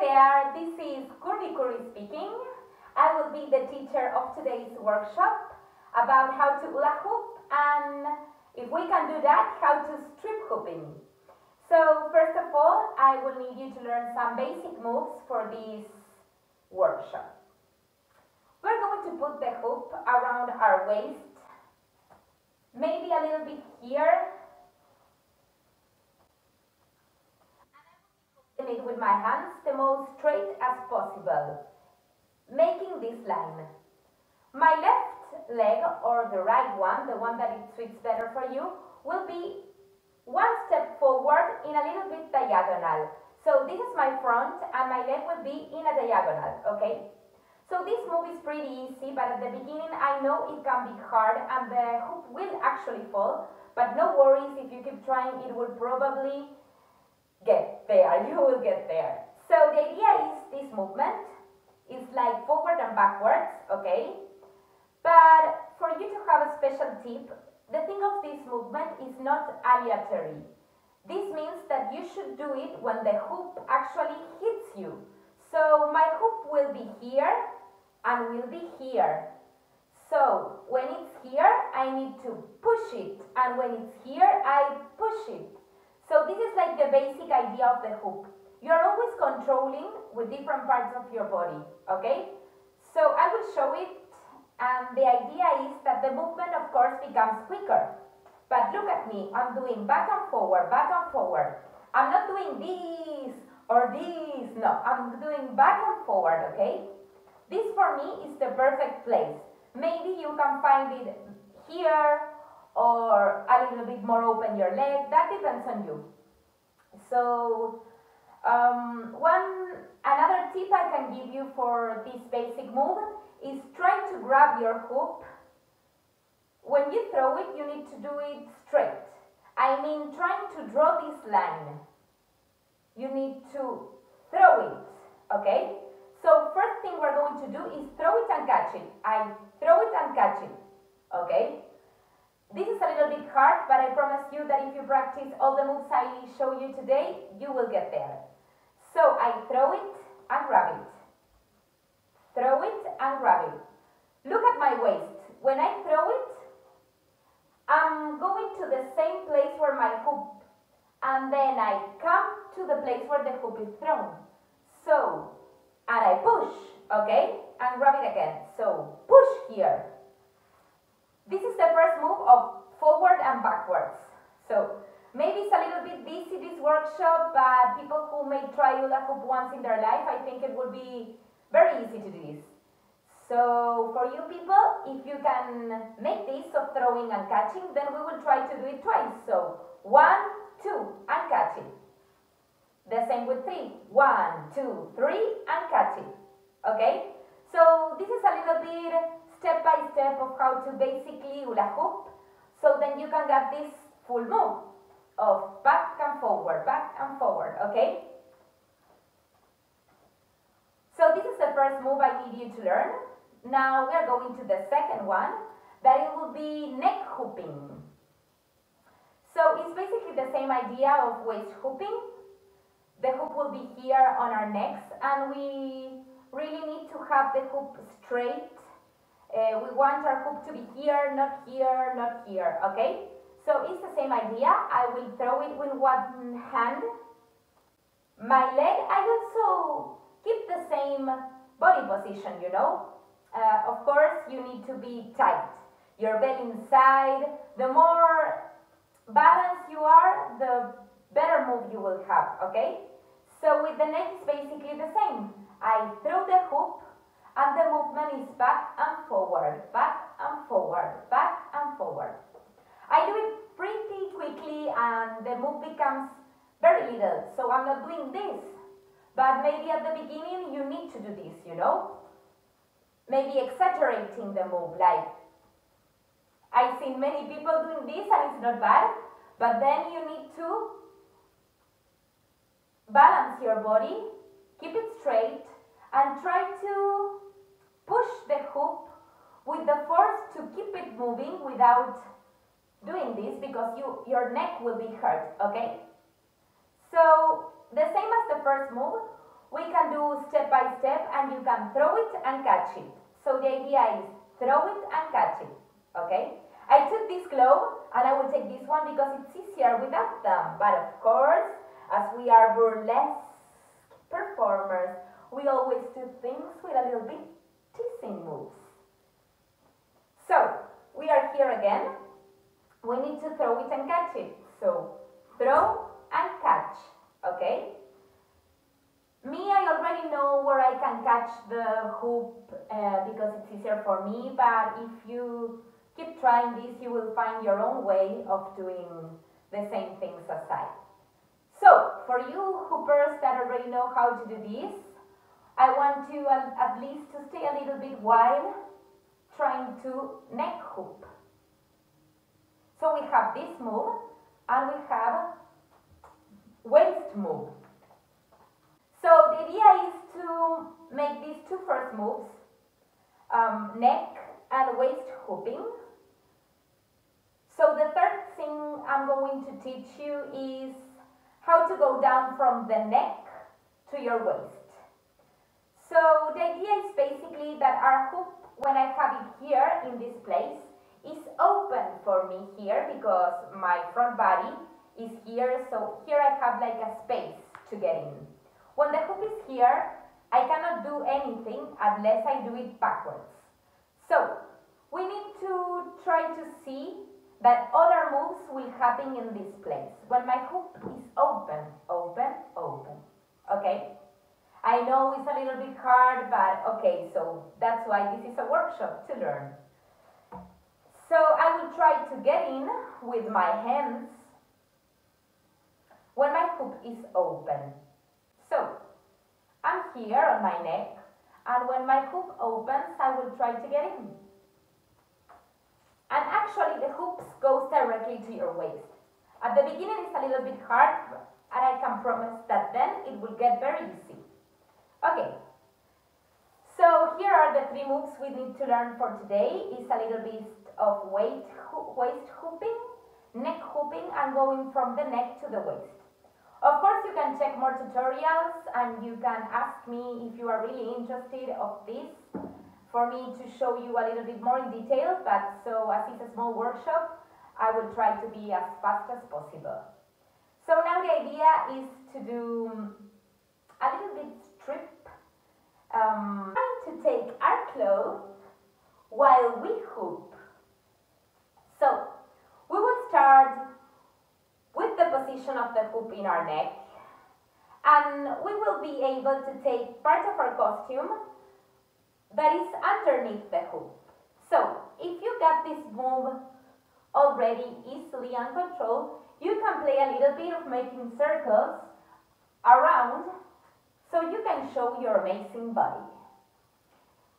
there, this is Curvy Curry speaking. I will be the teacher of today's workshop about how to hula hoop and if we can do that, how to strip hooping. So first of all, I will need you to learn some basic moves for this workshop. We're going to put the hoop around our waist, maybe a little bit here it with my hands the most straight as possible, making this line. My left leg, or the right one, the one that it suits better for you, will be one step forward in a little bit diagonal. So this is my front and my leg will be in a diagonal, okay? So this move is pretty easy, but at the beginning I know it can be hard and the hoop will actually fall, but no worries, if you keep trying, it will probably get there, you will get there. So the idea is this movement is like forward and backwards, okay? But for you to have a special tip, the thing of this movement is not aleatory. This means that you should do it when the hoop actually hits you. So my hoop will be here and will be here. So when it's here, I need to push it. And when it's here, I push it. So this is like the basic idea of the hoop. You are always controlling with different parts of your body, okay? So I will show it and the idea is that the movement of course becomes quicker. But look at me, I'm doing back and forward, back and forward. I'm not doing this or this, no, I'm doing back and forward, okay? This for me is the perfect place. Maybe you can find it here or a little bit more open your leg, that depends on you. So um, one another tip I can give you for this basic move is try to grab your hoop. When you throw it, you need to do it straight. I mean trying to draw this line. You need to throw it, okay? So first thing we're going to do is throw it and catch it. I throw it and catch it, okay? This is a little bit hard, but I promise you that if you practice all the moves I show you today, you will get there. So I throw it and grab it. Throw it and grab it. Look at my waist. When I throw it, I'm going to the same place where my hoop, and then I come to the place where the hoop is thrown. So, and I push, okay? And grab it again. So, push here. This is the first move of forward and backwards. So maybe it's a little bit busy this workshop, but people who may try hula hoop once in their life, I think it will be very easy to do this. So for you people, if you can make this of throwing and catching, then we will try to do it twice. So one, two, and catching. The same with three. One, two, three, and catching. Okay? So this is a little bit step by step of how to basically hula hoop. So then you can get this full move of back and forward, back and forward, okay? So this is the first move I need you to learn. Now we are going to the second one, that it will be neck hooping. So it's basically the same idea of waist hooping. The hoop will be here on our necks and we really need to have the hoop straight uh, we want our hoop to be here, not here, not here, okay? So it's the same idea. I will throw it with one hand. My leg, I also keep the same body position, you know? Uh, of course, you need to be tight. Your belly inside. The more balanced you are, the better move you will have, okay? So with the neck, it's basically the same. I throw the hoop, and the movement is back and forward, back and forward, back and forward. I do it pretty quickly and the move becomes very little, so I'm not doing this. But maybe at the beginning you need to do this, you know? Maybe exaggerating the move, like I've seen many people doing this and it's not bad, but then you need to balance your body, keep it straight, and try to push the hoop with the force to keep it moving without doing this because you, your neck will be hurt, okay? So the same as the first move, we can do step by step and you can throw it and catch it. So the idea is throw it and catch it, okay? I took this globe and I will take this one because it's easier without them. But of course, as we are burlesque performers, we always do things with a little bit teasing moves. So, we are here again. We need to throw it and catch it. So, throw and catch, okay? Me, I already know where I can catch the hoop uh, because it's easier for me, but if you keep trying this, you will find your own way of doing the same things as I. So, for you hoopers that already know how to do this, I want you at, at least to stay a little bit while trying to neck hoop. So we have this move and we have waist move. So the idea is to make these two first moves, um, neck and waist hooping. So the third thing I'm going to teach you is how to go down from the neck to your waist. So the idea is basically that our hoop, when I have it here in this place, is open for me here because my front body is here, so here I have like a space to get in. When the hoop is here, I cannot do anything unless I do it backwards. So, we need to try to see that other moves will happen in this place. When my hoop is open, open, open. Okay? I know it's a little bit hard, but okay, so that's why this is a workshop to learn. So I will try to get in with my hands when my hoop is open. So I'm here on my neck, and when my hoop opens, I will try to get in. And actually, the hoop goes directly to your waist. At the beginning, it's a little bit hard, and I can promise that then it will get very easy. Okay, so here are the three moves we need to learn for today. It's a little bit of weight, waist hooping, neck hooping, and going from the neck to the waist. Of course, you can check more tutorials and you can ask me if you are really interested of this for me to show you a little bit more in detail, but so as it's a small workshop, I will try to be as fast as possible. So now the idea is to do a little bit strip, um, to take our clothes while we hoop. So, we will start with the position of the hoop in our neck and we will be able to take part of our costume that is underneath the hoop. So, if you got this move already easily and controlled, you can play a little bit of making circles around show your amazing body.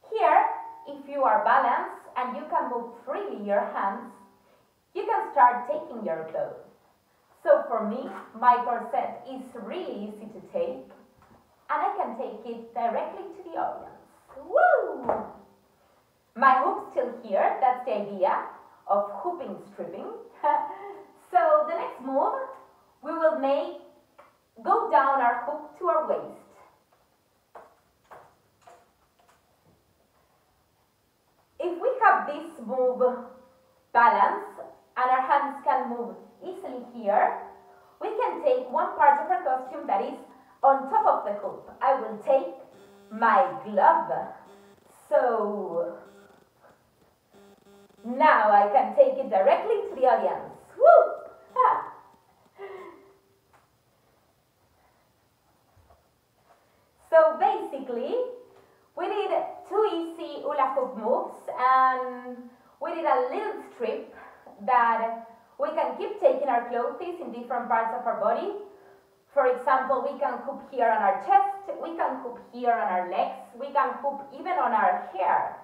Here, if you are balanced and you can move freely your hands, you can start taking your clothes. So for me, my corset is really easy to take and I can take it directly to the audience. Woo! My hoop's still here, that's the idea of hooping stripping. so the next move, we will make go down our hoop to our waist. If we have this move balance and our hands can move easily here, we can take one part of our costume that is on top of the hoop. I will take my glove. So now I can take it directly to the audience. Woo! Ah. So basically, hula hoop moves and um, we did a little strip that we can keep taking our clothes in different parts of our body. For example, we can hoop here on our chest, we can hoop here on our legs, we can hoop even on our hair.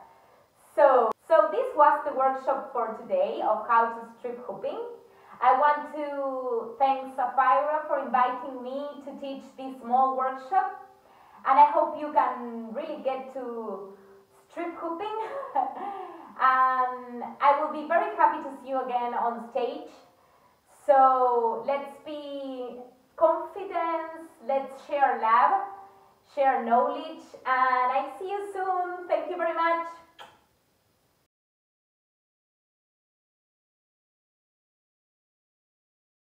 So, so this was the workshop for today of how to strip hooping. I want to thank Sapphira for inviting me to teach this small workshop and I hope you can really get to strip hooping and um, I will be very happy to see you again on stage. So let's be confident, let's share love, share knowledge, and I see you soon. Thank you very much.